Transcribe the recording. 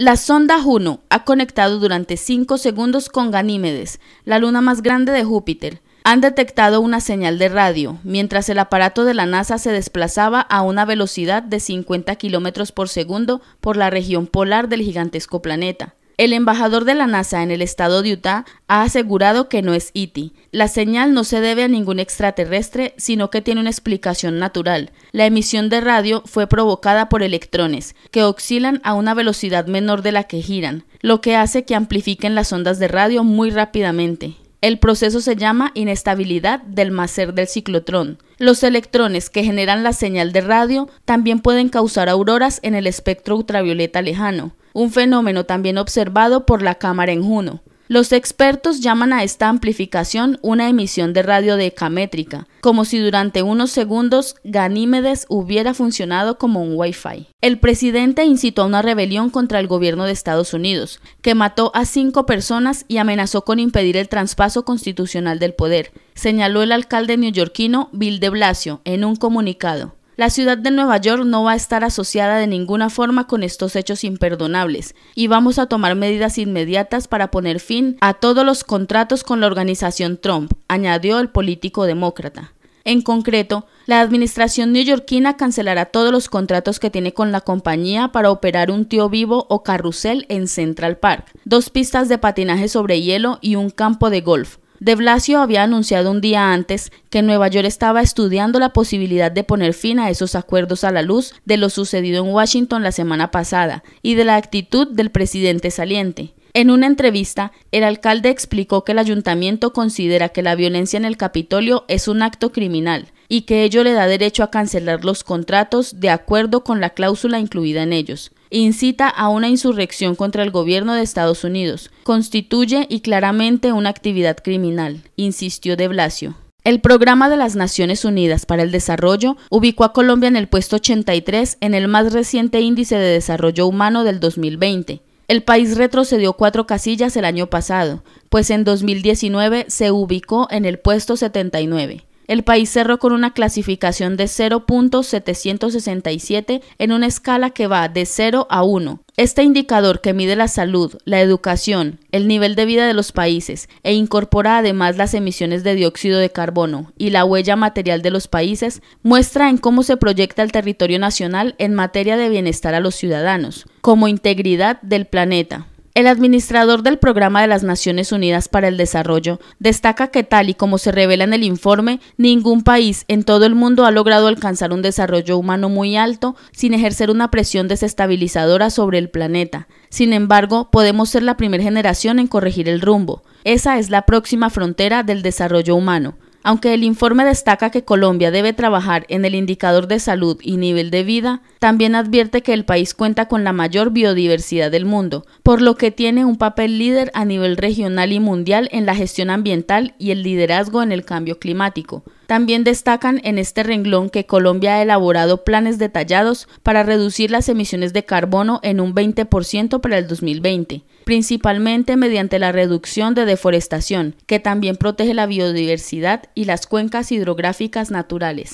La sonda Juno ha conectado durante 5 segundos con Ganímedes, la luna más grande de Júpiter. Han detectado una señal de radio, mientras el aparato de la NASA se desplazaba a una velocidad de 50 km por segundo por la región polar del gigantesco planeta. El embajador de la NASA en el estado de Utah ha asegurado que no es ET. La señal no se debe a ningún extraterrestre, sino que tiene una explicación natural. La emisión de radio fue provocada por electrones, que oscilan a una velocidad menor de la que giran, lo que hace que amplifiquen las ondas de radio muy rápidamente. El proceso se llama inestabilidad del macer del ciclotrón. Los electrones que generan la señal de radio también pueden causar auroras en el espectro ultravioleta lejano un fenómeno también observado por la cámara en Juno. Los expertos llaman a esta amplificación una emisión de radio decamétrica, como si durante unos segundos Ganímedes hubiera funcionado como un Wi-Fi. El presidente incitó a una rebelión contra el gobierno de Estados Unidos, que mató a cinco personas y amenazó con impedir el traspaso constitucional del poder, señaló el alcalde neoyorquino Bill de Blasio en un comunicado. La ciudad de Nueva York no va a estar asociada de ninguna forma con estos hechos imperdonables y vamos a tomar medidas inmediatas para poner fin a todos los contratos con la organización Trump, añadió el político demócrata. En concreto, la administración neoyorquina cancelará todos los contratos que tiene con la compañía para operar un tío vivo o carrusel en Central Park, dos pistas de patinaje sobre hielo y un campo de golf, de Blasio había anunciado un día antes que Nueva York estaba estudiando la posibilidad de poner fin a esos acuerdos a la luz de lo sucedido en Washington la semana pasada y de la actitud del presidente saliente. En una entrevista, el alcalde explicó que el ayuntamiento considera que la violencia en el Capitolio es un acto criminal y que ello le da derecho a cancelar los contratos de acuerdo con la cláusula incluida en ellos incita a una insurrección contra el gobierno de Estados Unidos, constituye y claramente una actividad criminal, insistió de Blasio. El Programa de las Naciones Unidas para el Desarrollo ubicó a Colombia en el puesto 83 en el más reciente índice de desarrollo humano del 2020. El país retrocedió cuatro casillas el año pasado, pues en 2019 se ubicó en el puesto 79 el país cerró con una clasificación de 0.767 en una escala que va de 0 a 1. Este indicador que mide la salud, la educación, el nivel de vida de los países e incorpora además las emisiones de dióxido de carbono y la huella material de los países muestra en cómo se proyecta el territorio nacional en materia de bienestar a los ciudadanos, como integridad del planeta, el administrador del Programa de las Naciones Unidas para el Desarrollo destaca que tal y como se revela en el informe, ningún país en todo el mundo ha logrado alcanzar un desarrollo humano muy alto sin ejercer una presión desestabilizadora sobre el planeta. Sin embargo, podemos ser la primera generación en corregir el rumbo. Esa es la próxima frontera del desarrollo humano. Aunque el informe destaca que Colombia debe trabajar en el indicador de salud y nivel de vida, también advierte que el país cuenta con la mayor biodiversidad del mundo, por lo que tiene un papel líder a nivel regional y mundial en la gestión ambiental y el liderazgo en el cambio climático. También destacan en este renglón que Colombia ha elaborado planes detallados para reducir las emisiones de carbono en un 20% para el 2020, principalmente mediante la reducción de deforestación, que también protege la biodiversidad y las cuencas hidrográficas naturales.